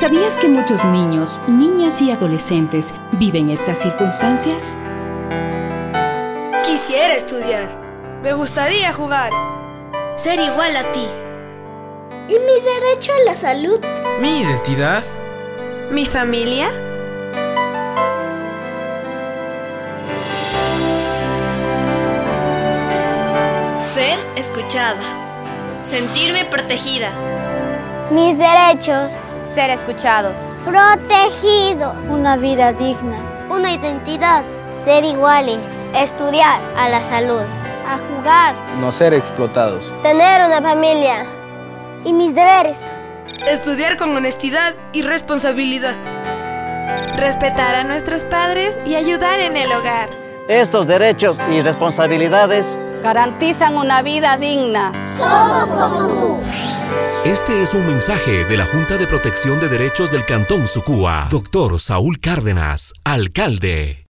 ¿Sabías que muchos niños, niñas y adolescentes viven estas circunstancias? Quisiera estudiar. Me gustaría jugar. Ser igual a ti. ¿Y mi derecho a la salud? ¿Mi identidad? ¿Mi familia? Ser escuchada. Sentirme protegida. Mis derechos. Ser escuchados. Protegidos. Una vida digna. Una identidad. Ser iguales. Estudiar. A la salud. A jugar. No ser explotados. Tener una familia. Y mis deberes. Estudiar con honestidad y responsabilidad. Respetar a nuestros padres y ayudar en el hogar. Estos derechos y responsabilidades garantizan una vida digna. Somos como tú. Este es un mensaje de la Junta de Protección de Derechos del Cantón Sucúa. Doctor Saúl Cárdenas, alcalde.